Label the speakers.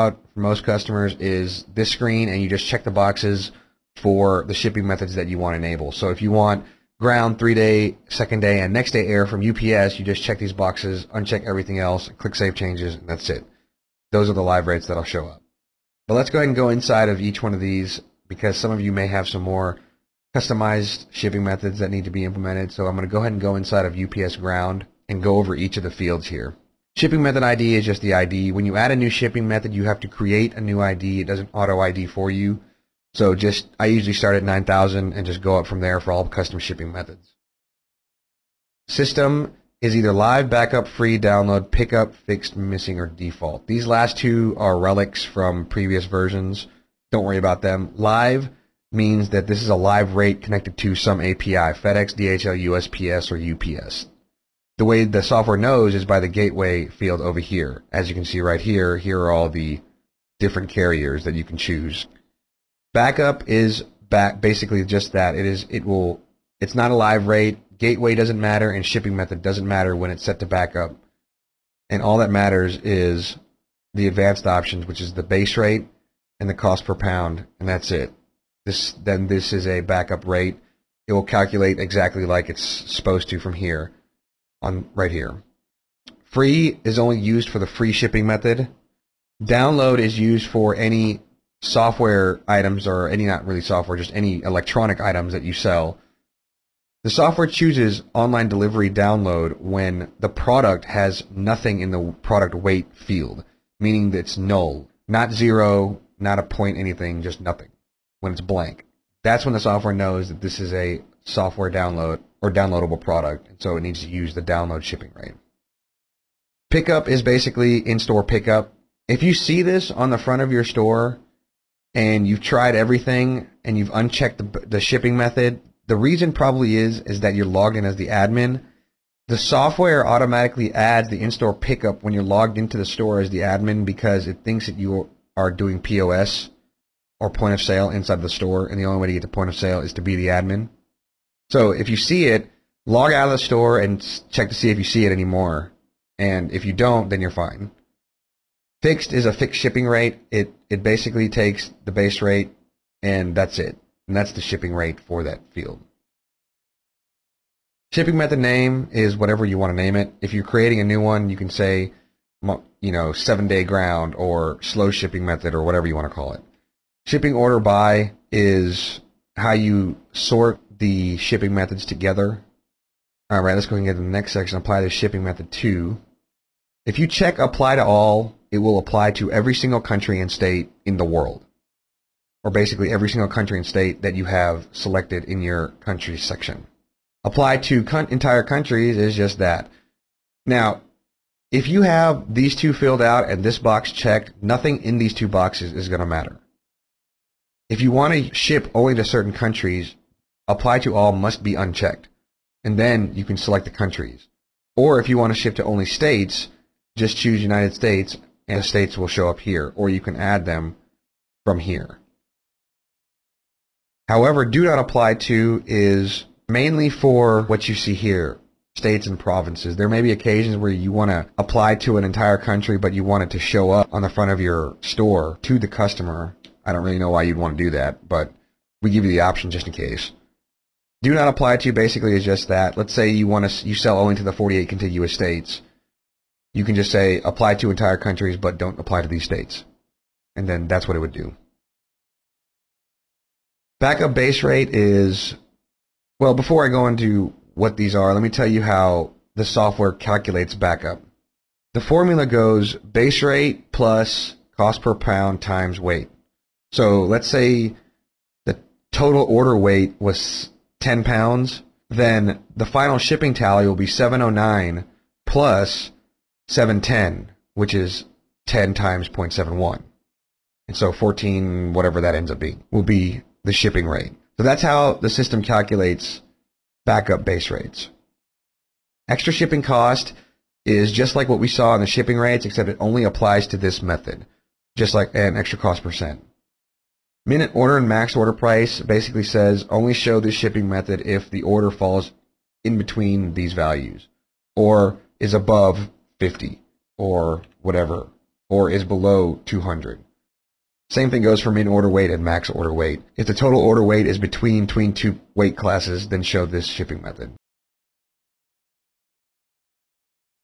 Speaker 1: out for most customers is this screen, and you just check the boxes for the shipping methods that you want to enable. So if you want ground, three day, second day, and next day air from UPS, you just check these boxes, uncheck everything else, click save changes, and that's it. Those are the live rates that'll show up. But let's go ahead and go inside of each one of these because some of you may have some more customized shipping methods that need to be implemented. So I'm going to go ahead and go inside of UPS ground and go over each of the fields here. Shipping method ID is just the ID. When you add a new shipping method, you have to create a new ID. It doesn't auto ID for you. So just, I usually start at 9,000 and just go up from there for all custom shipping methods. System is either live, backup, free, download, pickup, fixed, missing, or default. These last two are relics from previous versions. Don't worry about them. Live means that this is a live rate connected to some API, FedEx, DHL, USPS, or UPS. The way the software knows is by the gateway field over here. As you can see right here, here are all the different carriers that you can choose. Backup is back basically just that. It is it will it's not a live rate. Gateway doesn't matter and shipping method doesn't matter when it's set to backup. And all that matters is the advanced options, which is the base rate and the cost per pound, and that's it. This then this is a backup rate. It will calculate exactly like it's supposed to from here on right here. Free is only used for the free shipping method. Download is used for any software items or any not really software, just any electronic items that you sell. The software chooses online delivery download when the product has nothing in the product weight field, meaning that it's null, not zero, not a point anything, just nothing. When it's blank. That's when the software knows that this is a software download or downloadable product, so it needs to use the download shipping rate. Pickup is basically in-store pickup. If you see this on the front of your store and you've tried everything and you've unchecked the, the shipping method, the reason probably is is that you're logged in as the admin. The software automatically adds the in-store pickup when you're logged into the store as the admin because it thinks that you are doing POS or point of sale inside the store, and the only way to get to point of sale is to be the admin. So if you see it, log out of the store and check to see if you see it anymore. And if you don't, then you're fine. Fixed is a fixed shipping rate. It it basically takes the base rate and that's it. And that's the shipping rate for that field. Shipping method name is whatever you want to name it. If you're creating a new one, you can say, you know, seven day ground or slow shipping method or whatever you want to call it. Shipping order by is how you sort the shipping methods together. All right, let's go and get to the next section. Apply the shipping method to. If you check apply to all, it will apply to every single country and state in the world. Or basically every single country and state that you have selected in your country section. Apply to entire countries is just that. Now, if you have these two filled out and this box checked, nothing in these two boxes is going to matter. If you want to ship only to certain countries, apply to all must be unchecked. And then you can select the countries. Or if you want to ship to only states, just choose United States and the states will show up here. Or you can add them from here. However, do not apply to is mainly for what you see here states and provinces. There may be occasions where you want to apply to an entire country, but you want it to show up on the front of your store to the customer. I don't really know why you'd want to do that, but we give you the option just in case. Do not apply to basically is just that. Let's say you want to you sell only to the 48 contiguous states. You can just say apply to entire countries, but don't apply to these states, and then that's what it would do. Backup base rate is well. Before I go into what these are, let me tell you how the software calculates backup. The formula goes base rate plus cost per pound times weight. So let's say the total order weight was 10 pounds, then the final shipping tally will be 709 plus 710, which is 10 times 0.71. And so 14, whatever that ends up being, will be the shipping rate. So that's how the system calculates backup base rates. Extra shipping cost is just like what we saw in the shipping rates, except it only applies to this method, just like an extra cost percent. Minute order and max order price basically says only show this shipping method if the order falls in between these values or is above 50 or whatever or is below 200. Same thing goes for min order weight and max order weight. If the total order weight is between between two weight classes, then show this shipping method.